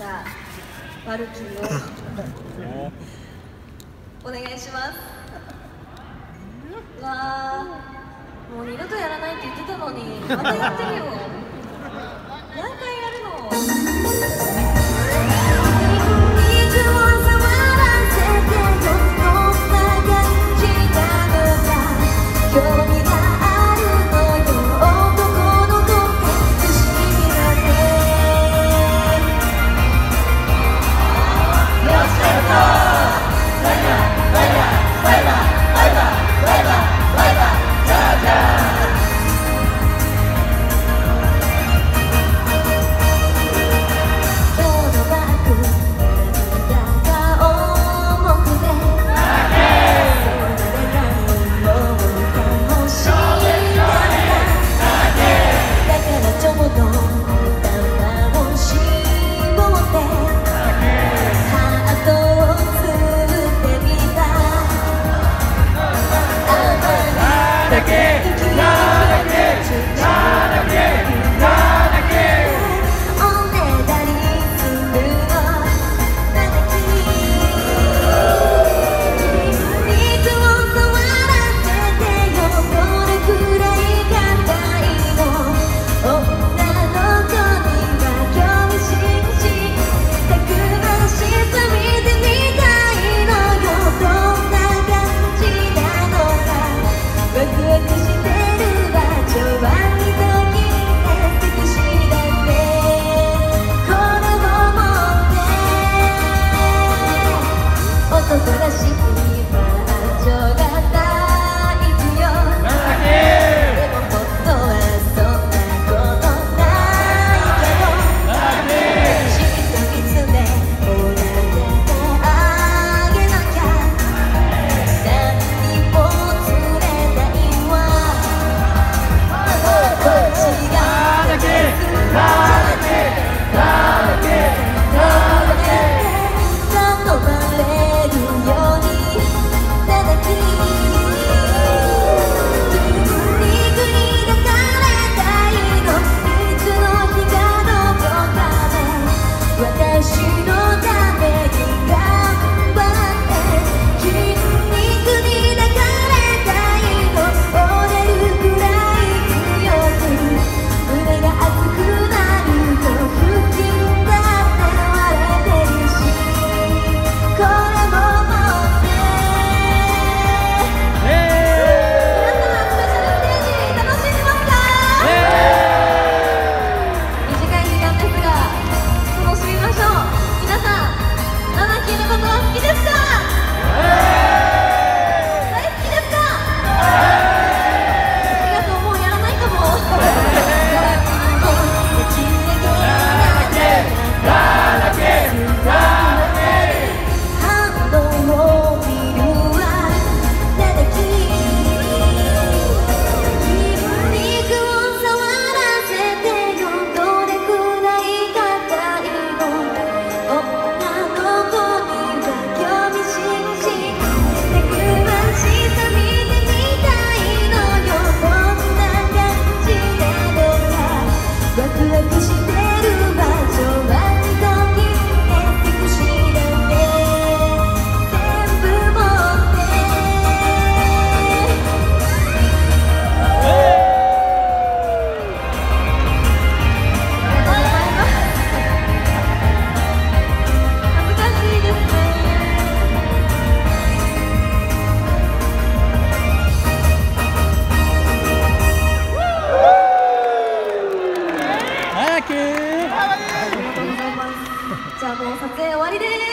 じゃあバルキーを。お願いします。わーもう二度とやらないって言ってたのにまたやってるよ何回やるの？